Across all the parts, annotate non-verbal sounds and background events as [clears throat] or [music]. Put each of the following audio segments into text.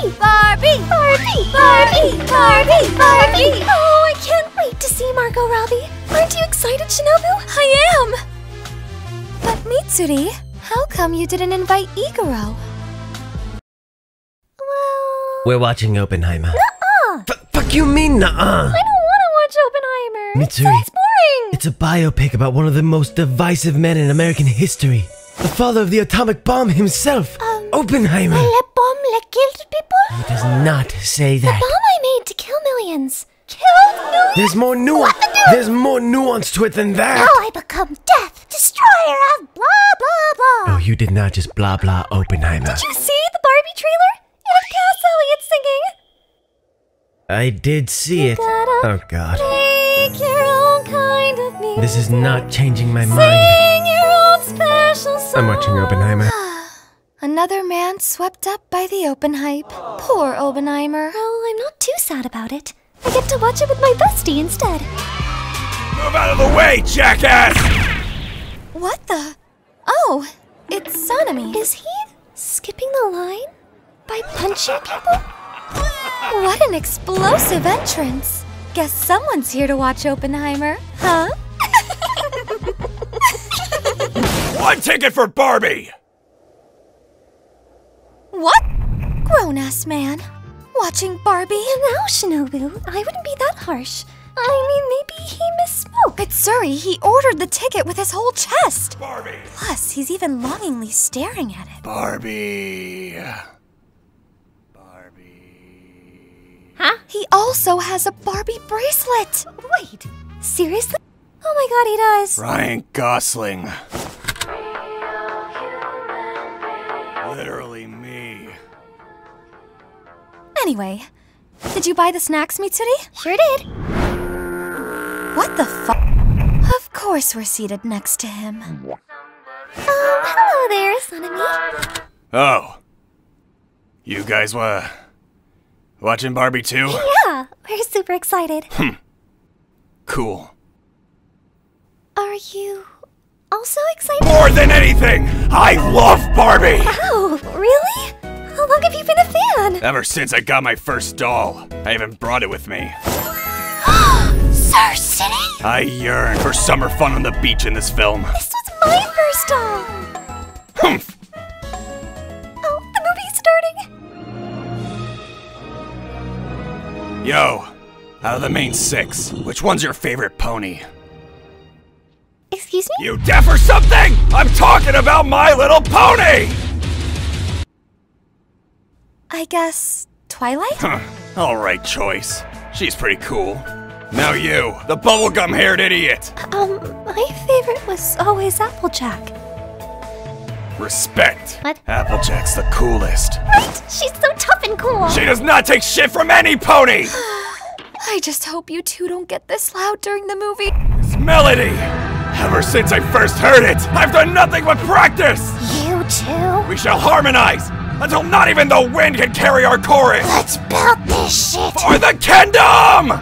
Barbie! Barbie! Barbie! Barbie! Barbie! Barbie! Oh, I can't wait to see Margot Robbie. Aren't you excited, Shinobu? I am! But Mitsuri, how come you didn't invite Iguro? Well... We're watching Oppenheimer. Uh-uh! Fuck you mean nuh-uh? I don't want to watch Oppenheimer. Mitsuri. sounds boring. It's a biopic about one of the most divisive men in American history. The father of the atomic bomb himself, Um, Oppenheimer. He does not say that. The bomb I made to kill millions. Kill millions? There's more nuance. What the do? There's more nuance to it than that. Now I become death, destroyer of blah blah blah. Oh, you did not just blah blah Oppenheimer. Did you see the Barbie trailer? It had Cass Elliot singing. I did see it. Oh god. Make your own kind of. This is not changing my mind. Sing your own special song. I'm watching Oppenheimer. Another man swept up by the open hype. Poor Oppenheimer. Oh, I'm not too sad about it. I get to watch it with my bestie instead. Move out of the way, jackass! What the? Oh, it's Sanemi. Is he skipping the line? By punching people? What an explosive entrance! Guess someone's here to watch Oppenheimer, huh? [laughs] One ticket for Barbie! What? Grown ass man. Watching Barbie? Now, Shinobu, I wouldn't be that harsh. I oh. mean, maybe he misspoke. It's Suri. He ordered the ticket with his whole chest. Barbie! Plus, he's even longingly staring at it. Barbie! Barbie. Huh? He also has a Barbie bracelet. Wait, seriously? Oh my god, he does. Ryan Gosling. Literally me. Anyway, did you buy the snacks, Mitsuri? Sure did. What the fuck? Of course we're seated next to him. Um, hello there, Sanemi. Oh. You guys, were... watching Barbie too? Yeah, we're super excited. Hmm. Cool. Are you also excited? More than anything, I love Barbie! Oh, really? How long have you been a fan? Ever since I got my first doll, I even brought it with me. [gasps] Sir City? I yearn for summer fun on the beach in this film. This was my first doll. Humph! Oh, the movie's starting. Yo, out of the main six, which one's your favorite pony? Excuse me? You deaf or something? I'm talking about My Little Pony! I guess Twilight? Huh, alright choice. She's pretty cool. Now you, the bubblegum haired idiot! Um, my favorite was always Applejack. Respect. What? Applejack's the coolest. What? She's so tough and cool. She does not take shit from any pony! [sighs] I just hope you two don't get this loud during the movie. It's melody! Ever since I first heard it, I've done nothing but practice! You too? We shall harmonize until not even the wind can carry our chorus! Let's belt this shit. For the kingdom!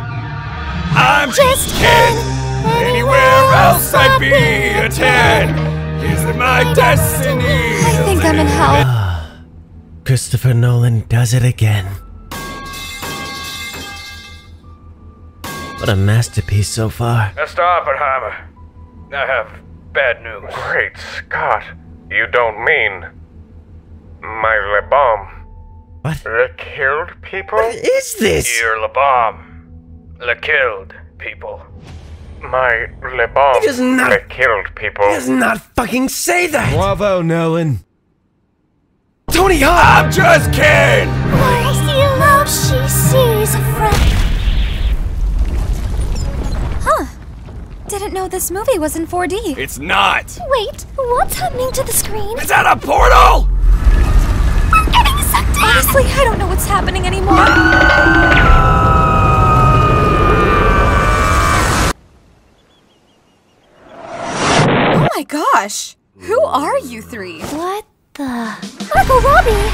I'm Just kid. Anywhere else I'd be a ten. Is it my destiny? I think I'm in hell. Ah, Christopher Nolan does it again. What a masterpiece so far. Mr. Oppenheimer, I have bad news. Great Scott, you don't mean my Le Bomb. What? Le killed people? What is this? Your Le Bomb. Le killed people. My Le Bomb. He does not- Le killed people. He does not fucking say that! Bravo, Nolan. Tony Hawk! I'm Hawk! just kidding! Where he loves, she sees a friend. Didn't know this movie was in 4D. It's not! Wait, what's happening to the screen? Is that a portal? We're getting sucked in! Honestly, I don't know what's happening anymore. Oh my gosh! Who are you three? What the? Margot Robbie!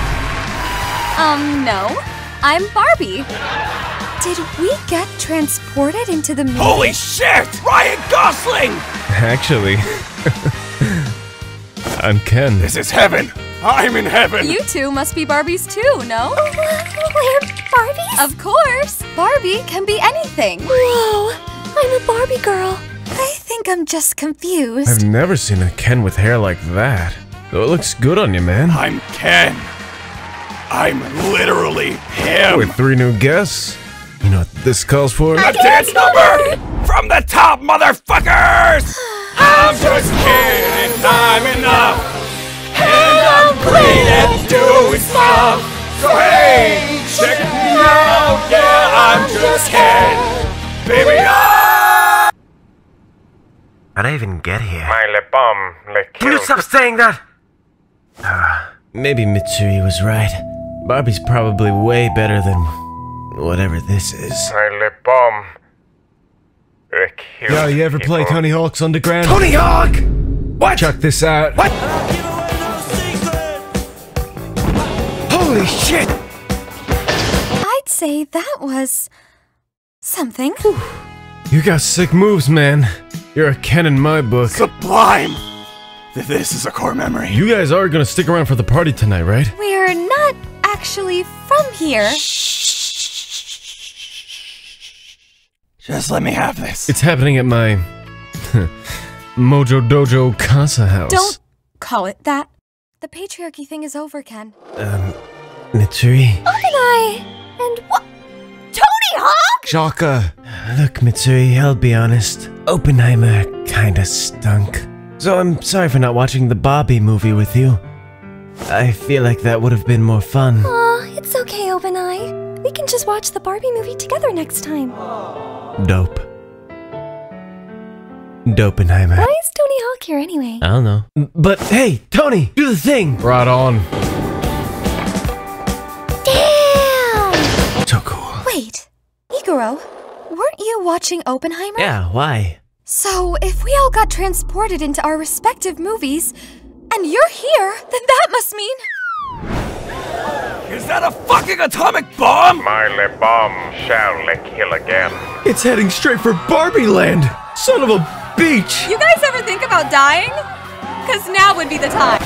Um, no. I'm Barbie. Did we get transported into the movie? Holy shit! Ryan Gosling! Actually, [laughs] I'm Ken. This is heaven! I'm in heaven. You two must be Barbies too, no? Oh, we're Barbies? Of course! Barbie can be anything. Whoa, I'm a Barbie girl. I think I'm just confused. I've never seen a Ken with hair like that. Though it looks good on you, man. I'm Ken. I'm literally him. With three new guests. You know what this calls for? A dance number from the top, motherfuckers! I'm just kidding, I'm enough. And I'm great at doing stuff. So hey, check me out, yeah, I'm just Ken. Baby, I... How'd I even get here? My lip balm, like Can you stop saying that? Ah, maybe Mitsuri was right. Barbie's probably way better than whatever this is. My lip balm. Like Yo, you ever play Tony Hawk's Underground? Tony Hawk! What? Check this out. What? Holy shit! I'd say that was something. You got sick moves, man. You're a Ken in my book. Sublime. This is a core memory. You guys are gonna stick around for the party tonight, right? We're not actually from here. Just let me have this. It's happening at my [laughs] Mojo Dojo Casa house. Don't call it that. The patriarchy thing is over, Ken. Um, Mitsuri? Open Eye! And what? Tony Hawk? Shaka. Look, Mitsuri, I'll be honest. Oppenheimer kinda stunk. So I'm sorry for not watching the Barbie movie with you. I feel like that would have been more fun. Aw, it's okay, Obanai. We can just watch the Barbie movie together next time. Dope. Dopenheimer. Why is Tony Hawk here anyway? I don't know. But hey, Tony, do the thing! Right on. Damn! So cool. Wait, Iguro, weren't you watching Oppenheimer? Yeah, why? So, if we all got transported into our respective movies, and you're here, then that must mean. Is that a fucking atomic bomb? My lip balm shall like kill again. It's heading straight for Barbie Land. Son of a beach. You guys ever think about dying? Because now would be the time.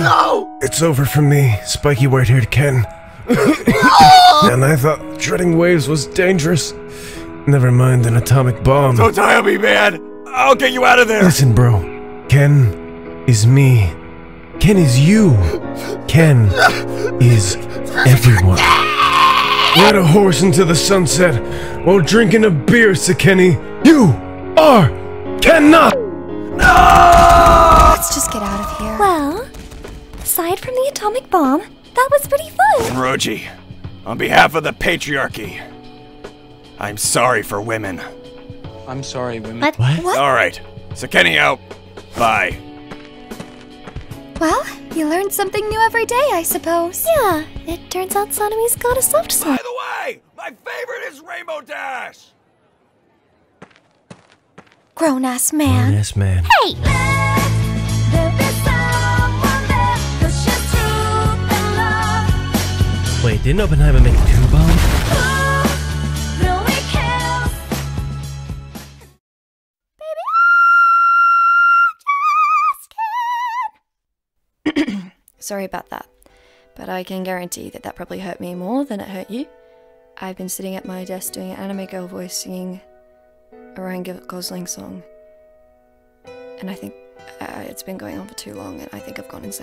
No! It's over for me, spiky white-haired Ken. [laughs] and I thought treading waves was dangerous. Never mind an atomic bomb. Don't die on me, man. I'll get you out of there. Listen, bro. Ken is me. Ken is you. Ken is everyone. Ride a horse into the sunset while drinking a beer, Sekeni. You are cannot. Let's just get out of here. Well, aside from the atomic bomb, that was pretty fun. Roji, on behalf of the patriarchy, I'm sorry for women. I'm sorry, women. What? What? All right, Sekeni out. Bye. Well, you learn something new every day, I suppose. Yeah, it turns out Sanemi's got a soft spot. By the way, my favorite is Rainbow Dash. Grown ass man. Yes, man. Hey! Wait, didn't Oppenheimer make a two bombs? [clears throat] Sorry about that, but I can guarantee that that probably hurt me more than it hurt you. I've been sitting at my desk doing an anime girl voice singing a Ryan Gosling song, and I think uh, it's been going on for too long, and I think I've gone insane.